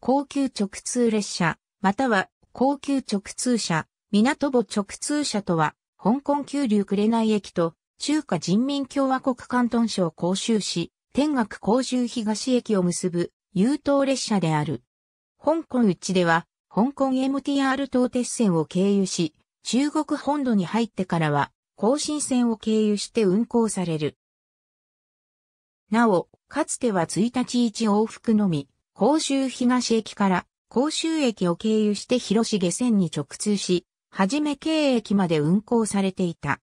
高級直通列車、または高級直通車、港母直通車とは、香港急流紅駅と中華人民共和国広東省広州市、天岳広州東駅を結ぶ優等列車である。香港内では、香港 MTR 東鉄線を経由し、中国本土に入ってからは、更新線を経由して運行される。なお、かつては1日1往復のみ、甲州東駅から甲州駅を経由して広重線に直通し、はじめ京駅まで運行されていた。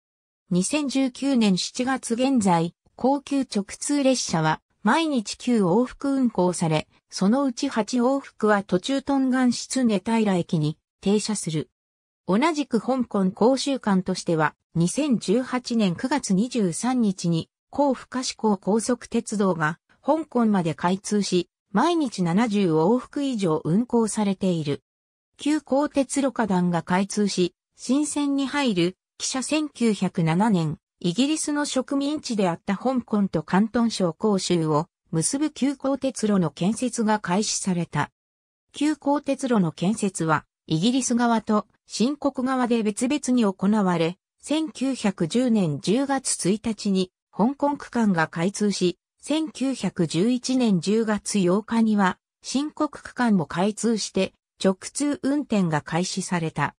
2019年7月現在、高級直通列車は毎日9往復運行され、そのうち8往復は途中トンガン室根平駅に停車する。同じく香港公衆館としては、2018年9月23日に、高不可視港高速鉄道が香港まで開通し、毎日70往復以上運行されている。旧高鉄路下団が開通し、新線に入る汽車1907年、イギリスの植民地であった香港と広東省広州を結ぶ旧高鉄路の建設が開始された。旧高鉄路の建設は、イギリス側と新国側で別々に行われ、1910年10月1日に香港区間が開通し、1911年10月8日には新国区間も開通して直通運転が開始された。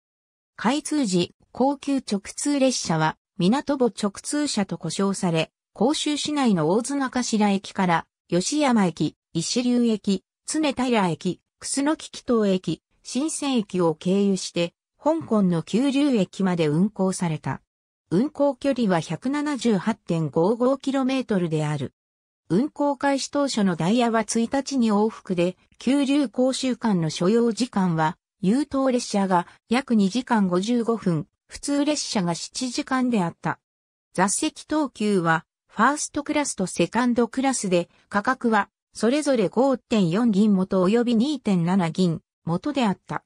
開通時、高級直通列車は、港母直通車と呼称され、甲州市内の大津中白駅から、吉山駅、石流駅、常平駅、楠木木東駅、新鮮駅を経由して、香港の九龍駅まで運行された。運行距離は 178.55km である。運行開始当初のダイヤは1日に往復で、九龍甲州間の所要時間は、優等列車が約2時間55分、普通列車が7時間であった。座席等級は、ファーストクラスとセカンドクラスで、価格は、それぞれ5.4銀元及び2.7銀元であった。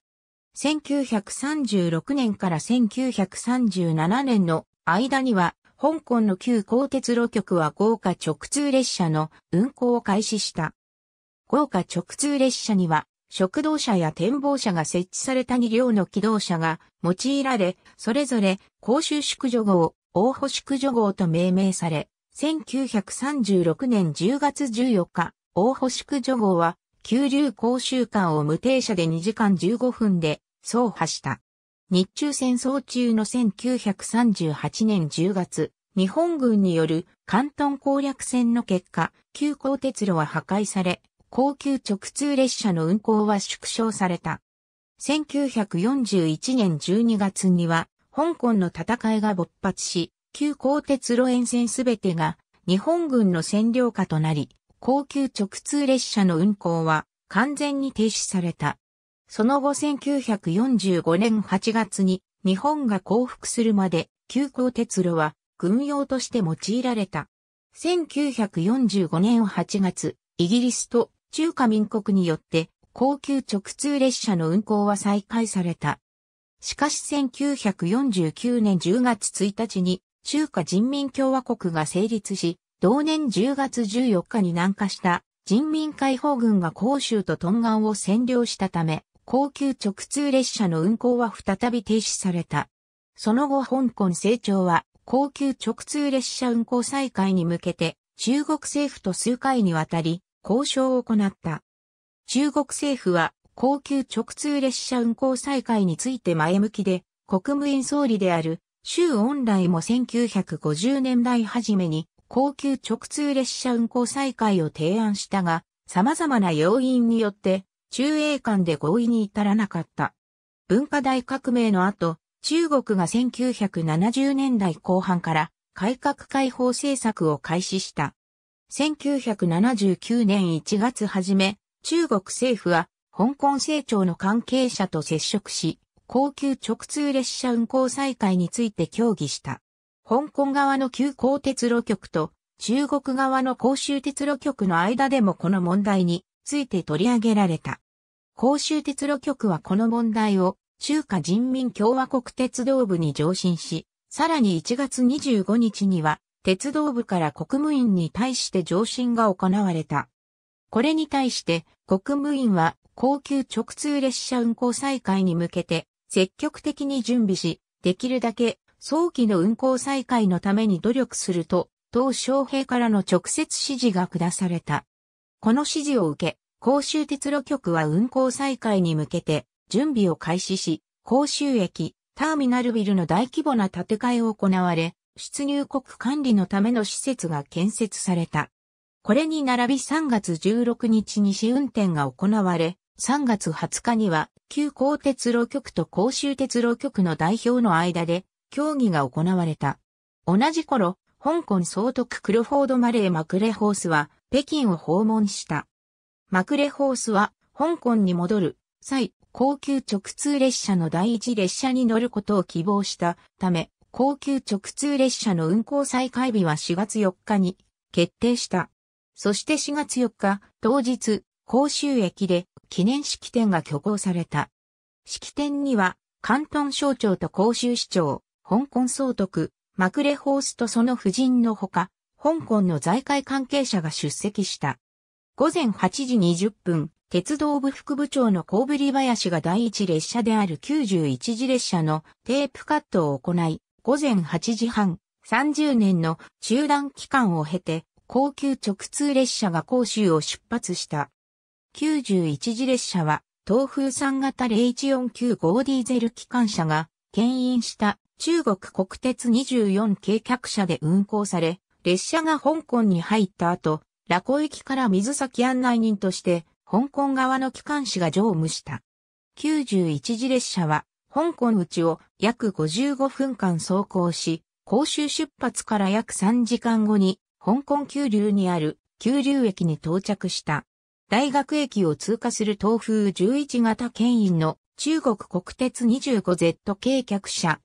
1936年から1937年の間には、香港の旧高鉄路局は豪華直通列車の運行を開始した。豪華直通列車には食堂車や展望車が設置された2両の機動車が用いられ、それぞれ甲州宿女号、大保宿女号と命名され、1936年10月14日、大保宿女号は、九流甲州間を無停車で2時間15分で走破した。日中戦争中の1938年10月、日本軍による関東攻略戦の結果、旧高鉄路は破壊され、高級直通列車の運行は縮小された。1941年12月には、香港の戦いが勃発し、旧高鉄路沿線すべてが日本軍の占領下となり、高級直通列車の運行は完全に停止された。その後1945年8月に日本が降伏するまで旧高鉄路は軍用として用いられた。1945年8月、イギリスと中華民国によって高級直通列車の運行は再開された。しかし1949年10月1日に中華人民共和国が成立し、同年10月14日に南下した人民解放軍が広州と東岸を占領したため、高級直通列車の運行は再び停止された。その後香港成長は高級直通列車運行再開に向けて中国政府と数回にわたり交渉を行った。中国政府は高級直通列車運行再開について前向きで、国務院総理である周恩来も1950年代初めに高級直通列車運行再開を提案したが、様々な要因によって中英間で合意に至らなかった。文化大革命の後、中国が1970年代後半から改革開放政策を開始した。1979年1月初め、中国政府は香港政庁の関係者と接触し、高級直通列車運行再開について協議した。香港側の旧高鉄路局と中国側の公衆鉄路局の間でもこの問題について取り上げられた。公衆鉄路局はこの問題を中華人民共和国鉄道部に上申し、さらに1月25日には鉄道部から国務院に対して上申が行われた。これに対して国務院は高級直通列車運行再開に向けて積極的に準備し、できるだけ早期の運行再開のために努力すると、当小平からの直接指示が下された。この指示を受け、甲州鉄路局は運行再開に向けて準備を開始し、甲州駅、ターミナルビルの大規模な建て替えを行われ、出入国管理のための施設が建設された。これに並び3月16日に試運転が行われ、3月20日には旧高鉄路局と甲州鉄路局の代表の間で協議が行われた。同じ頃、香港総督クロフォード・マレー・マクレホースは北京を訪問した。マクレホースは香港に戻る際、高級直通列車の第一列車に乗ることを希望したため、高級直通列車の運行再開日は4月4日に決定した。そして4月4日、当日、甲州駅で記念式典が挙行された。式典には、関東省庁と甲州市長、香港総督、マクレホースとその夫人のほか、香港の財界関係者が出席した。午前8時20分、鉄道部副部長の小振林が第一列車である91次列車のテープカットを行い、午前8時半、30年の中断期間を経て、高級直通列車が甲州を出発した。91次列車は、東風3型0149-5ディーゼル機関車が、牽引した中国国鉄24系客車で運行され、列車が香港に入った後、ラコ駅から水先案内人として、香港側の機関士が乗務した。91次列車は、香港内を約55分間走行し、甲州出発から約3時間後に香港急流にある急流駅に到着した。大学駅を通過する東風11型牽引の中国国鉄 25Z 系客車。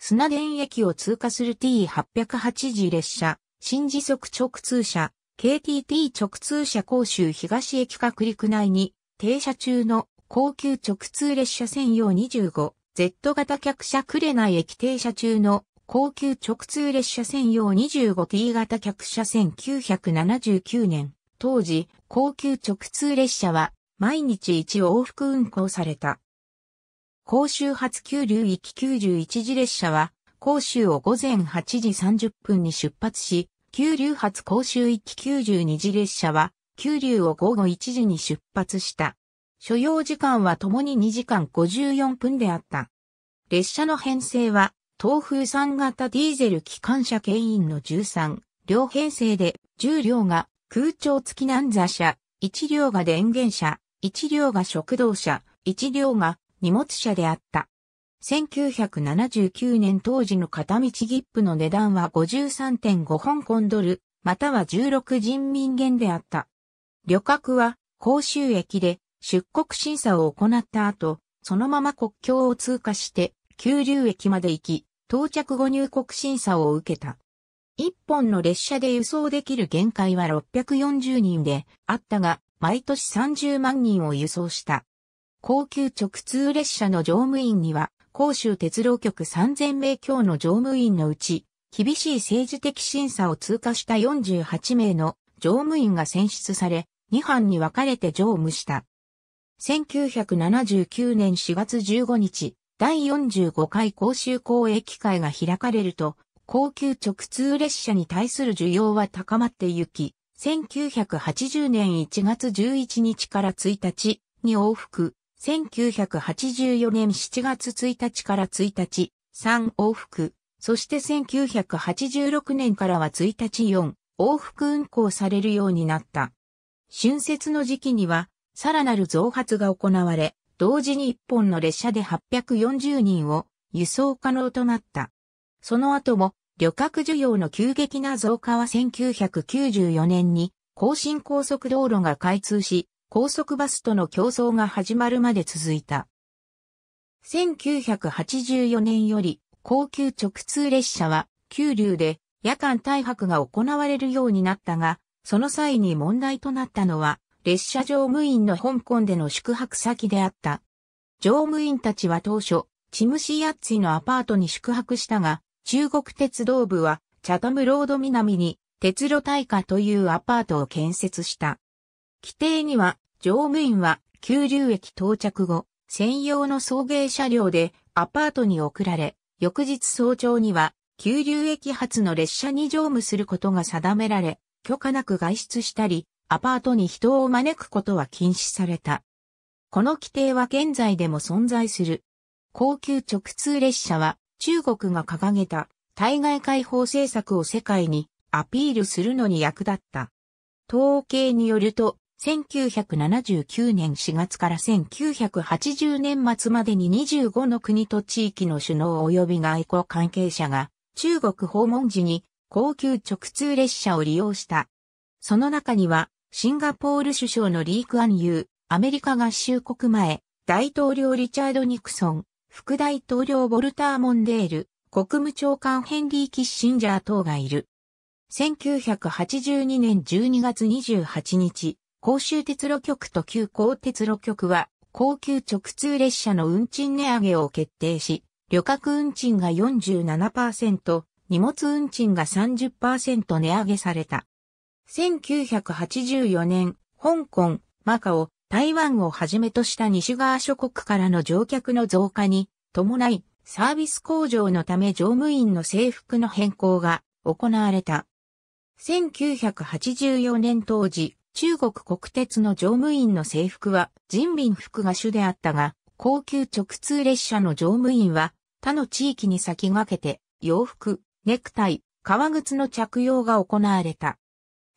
砂田駅を通過する T808 次列車、新時速直通車、KTT 直通車甲州東駅隔陸内に停車中の高級直通列車専用 25Z 型客車紅駅停車中の高級直通列車専用 25T 型客車1979年。当時、高級直通列車は毎日一往復運行された。甲州発急流域91次列車は、甲州を午前8時30分に出発し、急流発甲州域92次列車は、急流を午後1時に出発した。所要時間は共に2時間54分であった。列車の編成は、東風3型ディーゼル機関車牽引の13両編成で10両が空調付き南座車、1両が電源車、1両が食堂車、1両が荷物車であった。1979年当時の片道切符の値段は53.5香港ドル、または16人民元であった。旅客は、甲州駅で出国審査を行った後、そのまま国境を通過して、九龍駅まで行き、到着後入国審査を受けた。一本の列車で輸送できる限界は640人であったが、毎年30万人を輸送した。高級直通列車の乗務員には、甲州鉄道局3000名強の乗務員のうち、厳しい政治的審査を通過した48名の乗務員が選出され、2班に分かれて乗務した。1979年4月15日、第45回甲州公益会が開かれると、高級直通列車に対する需要は高まってゆき、1980年1月11日から1日に往復、1984年7月1日から1日、3往復、そして1986年からは1日4往復運行されるようになった。春節の時期には、さらなる増発が行われ、同時に一本の列車で840人を輸送可能となった。その後も旅客需要の急激な増加は1994年に更新高速道路が開通し、高速バスとの競争が始まるまで続いた。1984年より高級直通列車は急流で夜間大泊が行われるようになったが、その際に問題となったのは列車乗務員の香港での宿泊先であった。乗務員たちは当初、チムシヤッツィのアパートに宿泊したが、中国鉄道部は、チャタムロード南に、鉄路大火というアパートを建設した。規定には、乗務員は、急流駅到着後、専用の送迎車両でアパートに送られ、翌日早朝には、急流駅発の列車に乗務することが定められ、許可なく外出したり、アパートに人を招くことは禁止された。この規定は現在でも存在する。高級直通列車は中国が掲げた対外開放政策を世界にアピールするのに役立った。統計によると、1979年4月から1980年末までに25の国と地域の首脳及び外交関係者が中国訪問時に高級直通列車を利用した。その中にはシンガポール首相のリークアンユー、アメリカ合衆国前、大統領リチャード・ニクソン、副大統領ボルター・モンデール、国務長官ヘンリー・キッシンジャー等がいる。1982年12月28日、甲州鉄路局と旧高鉄路局は、高級直通列車の運賃値上げを決定し、旅客運賃が47%、荷物運賃が30%値上げされた。1984年、香港、マカオ、台湾をはじめとした西側諸国からの乗客の増加に伴い、サービス向上のため乗務員の制服の変更が行われた。1984年当時、中国国鉄の乗務員の制服は人民服が主であったが、高級直通列車の乗務員は他の地域に先駆けて洋服、ネクタイ、革靴の着用が行われた。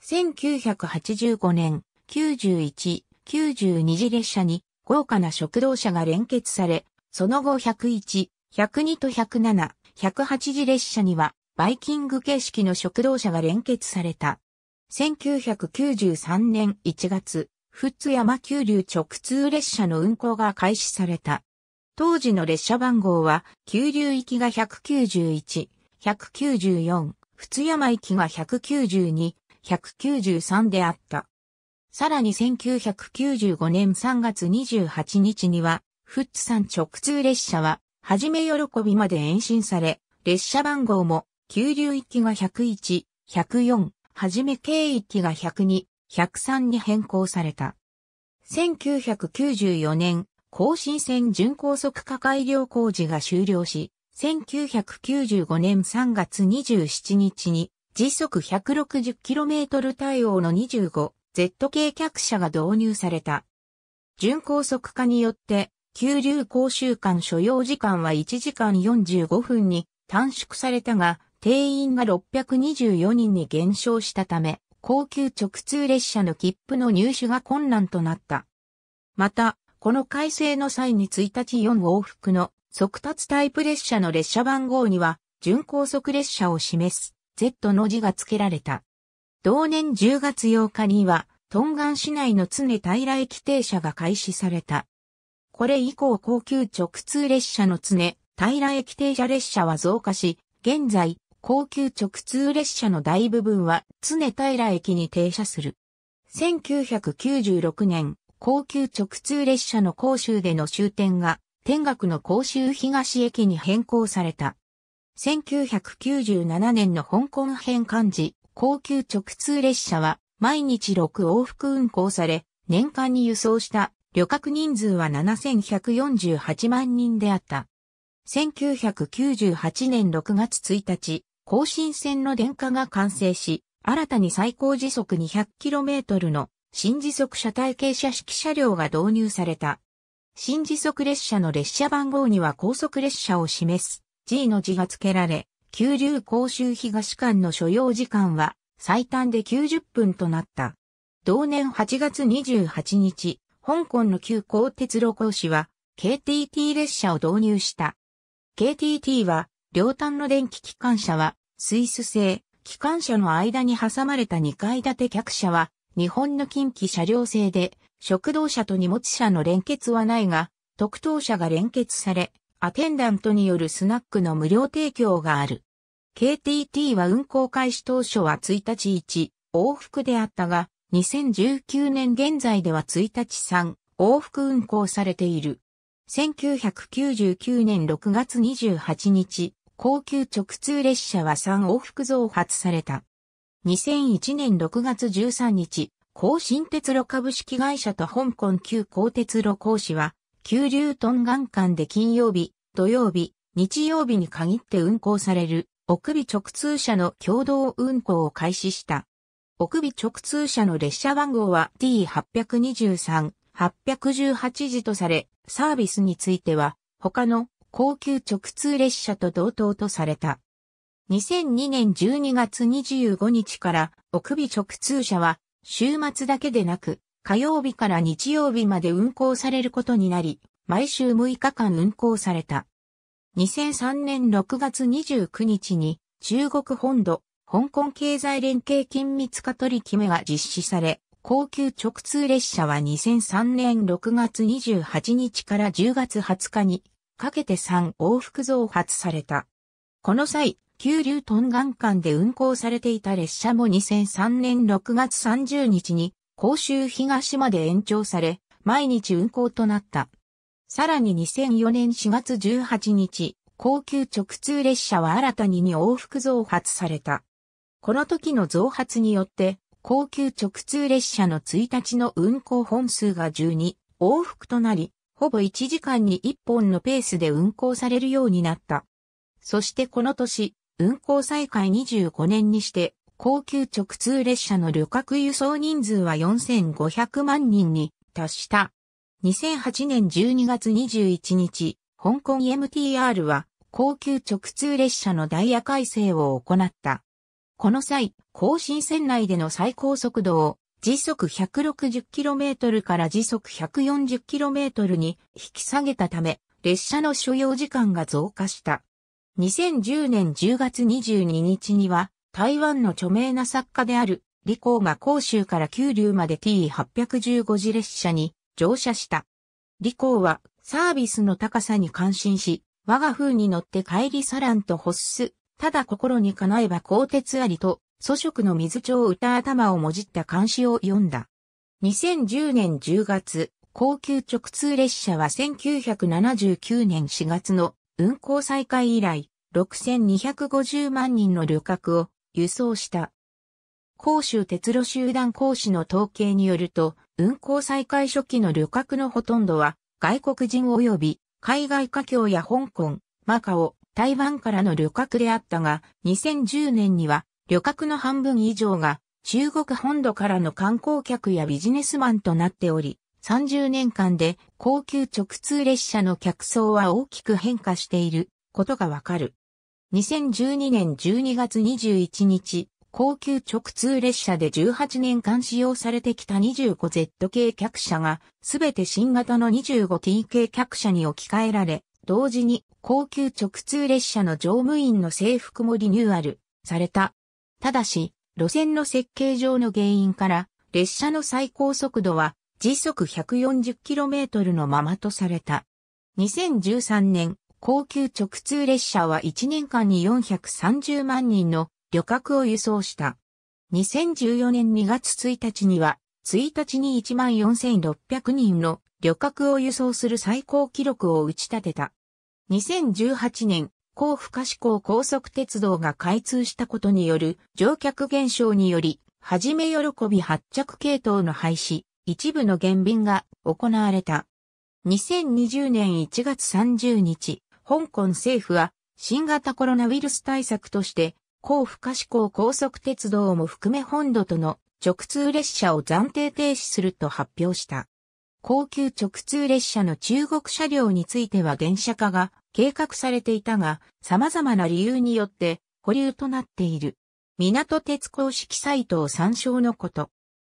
1985年、91、92次列車に豪華な食堂車が連結され、その後101、102と107、108次列車にはバイキング形式の食堂車が連結された。1993年1月、富津山急流直通列車の運行が開始された。当時の列車番号は、急流行きが191、194、富津山行きが192、193であった。さらに1995年3月28日には、富津山直通列車は、はじめ喜びまで延伸され、列車番号も、急流行きが101、104、はじめ経域が102、103に変更された。1994年、更新線準高速化改良工事が終了し、1995年3月27日に時速 160km 対応の 25Z 系客車が導入された。準高速化によって、急流講習間所要時間は1時間45分に短縮されたが、定員が624人に減少したため、高級直通列車の切符の入手が困難となった。また、この改正の際に1日4往復の速達タイプ列車の列車番号には、準高速列車を示す Z の字が付けられた。同年10月8日には、トンガン市内の常平駅停車が開始された。これ以降高級直通列車の常平駅停車列車は増加し、現在高級直通列車の大部分は常平駅に停車する。1996年、高級直通列車の甲州での終点が天学の甲州東駅に変更された。1997年の香港編漢字、高級直通列車は毎日6往復運行され、年間に輸送した旅客人数は7148万人であった。1998年6月1日、更新線の電化が完成し、新たに最高時速 200km の新時速車体傾斜式車両が導入された。新時速列車の列車番号には高速列車を示す G の字が付けられ、急流甲州東間の所要時間は最短で90分となった。同年8月28日、香港の旧高鉄路講師は KTT 列車を導入した。KTT は両端の電気機関車はスイス製、機関車の間に挟まれた2階建て客車は、日本の近畿車両製で、食堂車と荷物車の連結はないが、特等車が連結され、アテンダントによるスナックの無料提供がある。KTT は運行開始当初は1日1往復であったが、2019年現在では1日3往復運行されている。1999年6月28日、高級直通列車は3往復増発された。2001年6月13日、高新鉄路株式会社と香港旧高鉄路工士は、旧流トンガン間で金曜日、土曜日、日曜日に限って運行される、奥尾直通車の共同運行を開始した。奥尾直通車の列車番号は T823、818時とされ、サービスについては、他の高級直通列車と同等とされた。2002年12月25日から奥尾直通車は週末だけでなく火曜日から日曜日まで運行されることになり、毎週6日間運行された。2003年6月29日に中国本土、香港経済連携緊密化取り決めが実施され、高級直通列車は2003年6月28日から10月20日にかけて3往復増発された。この際、旧流トンガン間で運行されていた列車も2003年6月30日に甲州東まで延長され、毎日運行となった。さらに2004年4月18日、高級直通列車は新たに2往復増発された。この時の増発によって、高級直通列車の1日の運行本数が12往復となり、ほぼ1時間に1本のペースで運行されるようになった。そしてこの年、運行再開25年にして、高級直通列車の旅客輸送人数は4500万人に達した。2008年12月21日、香港 MTR は高級直通列車のダイヤ改正を行った。この際、更新線内での最高速度を時速 160km から時速 140km に引き下げたため、列車の所要時間が増加した。2010年10月22日には、台湾の著名な作家である、李光が広州から九龍まで T815 次列車に乗車した。李光はサービスの高さに感心し、我が風に乗って帰り去らんと欲す。ただ心に叶えば鋼鉄ありと、祖色の水帳歌頭をもじった漢詩を読んだ。2010年10月、高級直通列車は1979年4月の運行再開以来、6250万人の旅客を輸送した。甲州鉄路集団講師の統計によると、運行再開初期の旅客のほとんどは、外国人及び海外華僑や香港、マカオ、台湾からの旅客であったが、2010年には旅客の半分以上が中国本土からの観光客やビジネスマンとなっており、30年間で高級直通列車の客層は大きく変化していることがわかる。2012年12月21日、高級直通列車で18年間使用されてきた 25Z 系客車がすべて新型の 25T 系客車に置き換えられ、同時に高級直通列車の乗務員の制服もリニューアルされた。ただし、路線の設計上の原因から列車の最高速度は時速 140km のままとされた。2013年、高級直通列車は1年間に430万人の旅客を輸送した。2014年2月1日には、1日に14,600人の旅客を輸送する最高記録を打ち立てた。2018年、甲府可視高高速鉄道が開通したことによる乗客減少により、はじめ喜び発着系統の廃止、一部の減便が行われた。2020年1月30日、香港政府は新型コロナウイルス対策として、高不可視高高速鉄道も含め本土との直通列車を暫定停止すると発表した。高級直通列車の中国車両については電車化が計画されていたが、様々な理由によって保留となっている。港鉄公式サイトを参照のこと。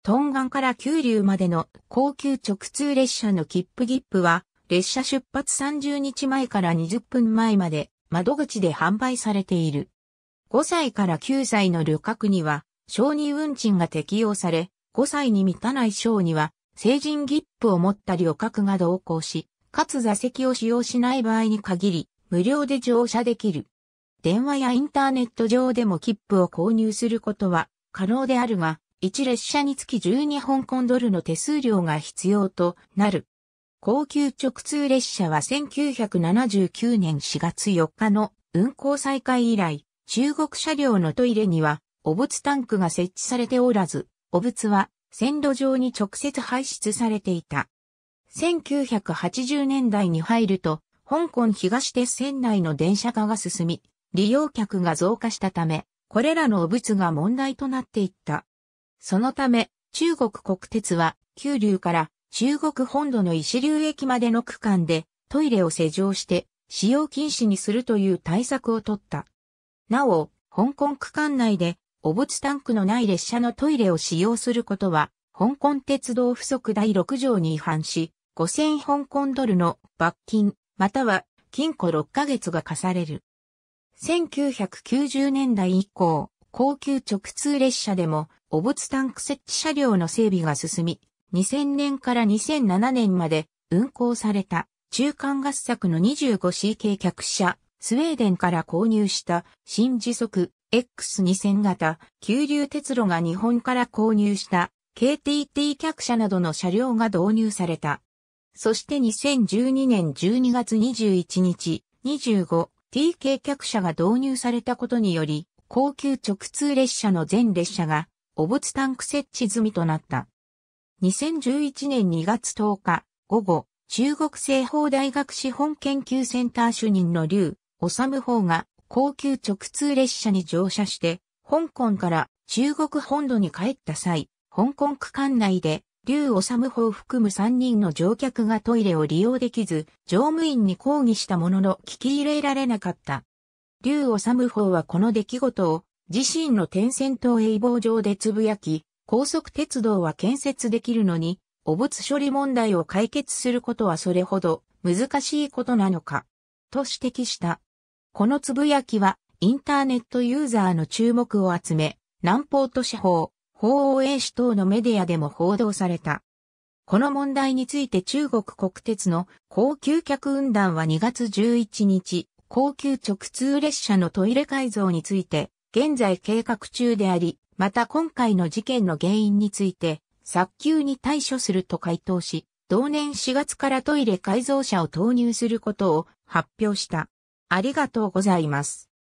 トンガンから九龍までの高級直通列車の切符ギップは、列車出発30日前から20分前まで窓口で販売されている。5歳から9歳の旅客には、小児運賃が適用され、5歳に満たない小には、成人ギップを持った旅客が同行し、かつ座席を使用しない場合に限り、無料で乗車できる。電話やインターネット上でも切符を購入することは可能であるが、1列車につき12香港ドルの手数料が必要となる。高級直通列車は1979年4月4日の運行再開以来、中国車両のトイレには、汚物タンクが設置されておらず、汚物は線路上に直接排出されていた。1980年代に入ると、香港東鉄線内の電車化が進み、利用客が増加したため、これらの汚物が問題となっていった。そのため、中国国鉄は、九流から中国本土の石流駅までの区間でトイレを施錠して使用禁止にするという対策を取った。なお、香港区間内で汚物タンクのない列車のトイレを使用することは、香港鉄道不足第6条に違反し、5000香港ドルの罰金、または禁錮6ヶ月が課される。1990年代以降、高級直通列車でも、汚物タンク設置車両の整備が進み、2000年から2007年まで運行された中間合作の 25C 客車、スウェーデンから購入した新時速 X2000 型、急流鉄路が日本から購入した KTT 客車などの車両が導入された。そして2012年12月21日、25TK 客車が導入されたことにより、高級直通列車の全列車が、汚物タンク設置済みとなった。2011年2月10日、午後、中国西方大学資本研究センター主任の劉、治法が、高級直通列車に乗車して、香港から中国本土に帰った際、香港区間内で劉治法を含む3人の乗客がトイレを利用できず、乗務員に抗議したものの聞き入れられなかった。劉治法はこの出来事を自身の天線島永望上でつぶやき、高速鉄道は建設できるのに、汚物処理問題を解決することはそれほど難しいことなのか、と指摘した。このつぶやきは、インターネットユーザーの注目を集め、南方都市法、法欧英市等のメディアでも報道された。この問題について中国国鉄の高級客運団は2月11日、高級直通列車のトイレ改造について、現在計画中であり、また今回の事件の原因について、早急に対処すると回答し、同年4月からトイレ改造車を投入することを発表した。ありがとうございます。